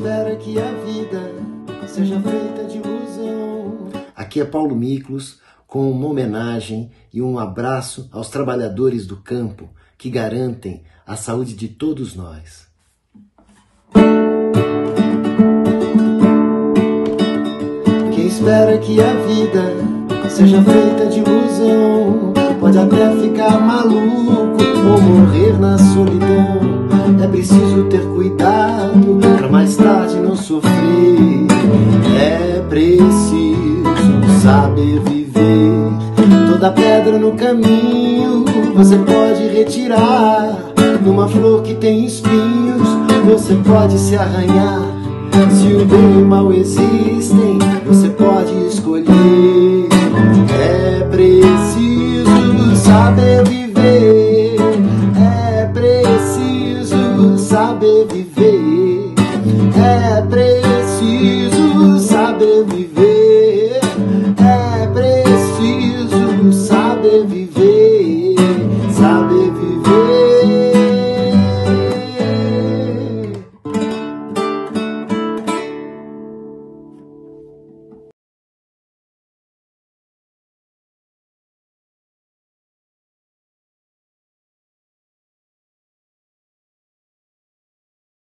espera que a vida seja feita de ilusão. Aqui é Paulo Miklos com uma homenagem e um abraço aos trabalhadores do campo que garantem a saúde de todos nós. Quem espera que a vida seja feita de ilusão pode até ficar maluco ou morrer na solidão. É preciso ter cuidado sofrer. É preciso saber viver. Toda pedra no caminho você pode retirar. Numa flor que tem espinhos, você pode se arranhar. Se o bem e o mal existem, você pode escolher. É preciso saber viver. É preciso saber viver. Saber viver.